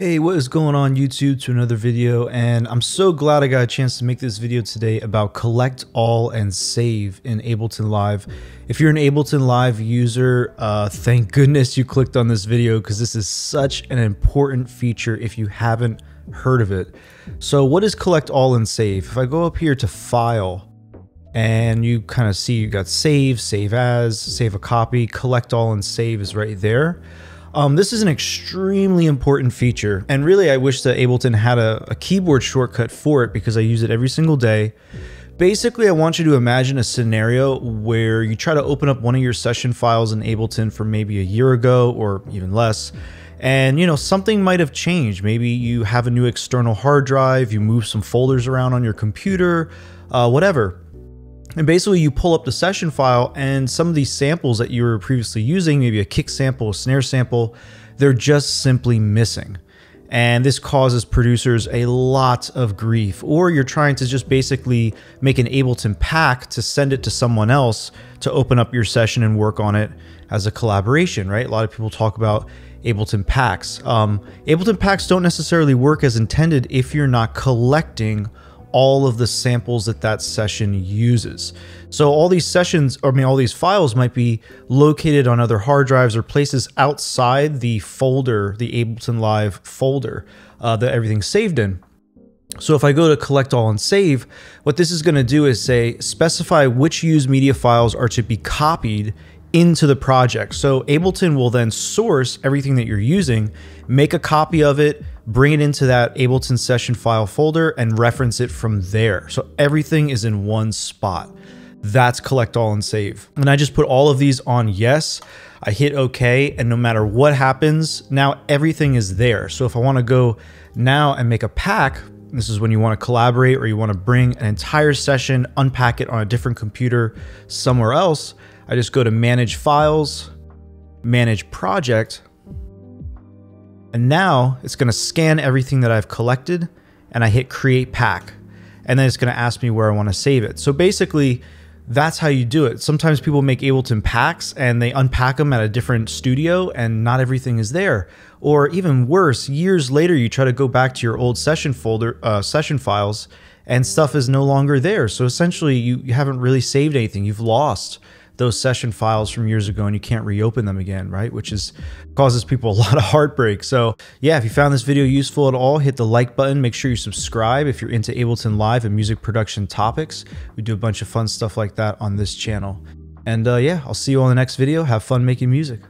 Hey, what is going on YouTube to another video and I'm so glad I got a chance to make this video today about collect all and save in Ableton Live. If you're an Ableton Live user, uh, thank goodness you clicked on this video because this is such an important feature if you haven't heard of it. So what is collect all and save? If I go up here to file and you kind of see you got save, save as, save a copy, collect all and save is right there. Um, this is an extremely important feature, and really I wish that Ableton had a, a keyboard shortcut for it because I use it every single day. Basically, I want you to imagine a scenario where you try to open up one of your session files in Ableton from maybe a year ago or even less, and you know something might have changed maybe you have a new external hard drive you move some folders around on your computer uh, whatever and basically you pull up the session file and some of these samples that you were previously using, maybe a kick sample, a snare sample, they're just simply missing. And this causes producers a lot of grief. Or you're trying to just basically make an Ableton pack to send it to someone else to open up your session and work on it as a collaboration, right? A lot of people talk about Ableton packs. Um, Ableton packs don't necessarily work as intended if you're not collecting all of the samples that that session uses. So all these sessions, I mean, all these files might be located on other hard drives or places outside the folder, the Ableton Live folder uh, that everything's saved in. So if I go to collect all and save, what this is going to do is say specify which used media files are to be copied into the project. So Ableton will then source everything that you're using, make a copy of it, bring it into that Ableton session file folder and reference it from there. So everything is in one spot. That's collect all and save. And I just put all of these on yes. I hit okay. And no matter what happens, now everything is there. So if I want to go now and make a pack, this is when you want to collaborate or you want to bring an entire session, unpack it on a different computer somewhere else. I just go to manage files, manage project, and now it's going to scan everything that I've collected and I hit create pack. And then it's going to ask me where I want to save it. So basically, that's how you do it. Sometimes people make Ableton packs and they unpack them at a different studio and not everything is there. Or even worse, years later, you try to go back to your old session folder, uh, session files, and stuff is no longer there. So essentially, you, you haven't really saved anything. You've lost those session files from years ago and you can't reopen them again, right? Which is causes people a lot of heartbreak. So yeah, if you found this video useful at all, hit the like button. Make sure you subscribe if you're into Ableton Live and music production topics. We do a bunch of fun stuff like that on this channel. And uh, yeah, I'll see you on the next video. Have fun making music.